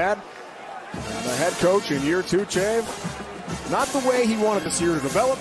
And The head coach in year two, Chave, not the way he wanted this year to develop.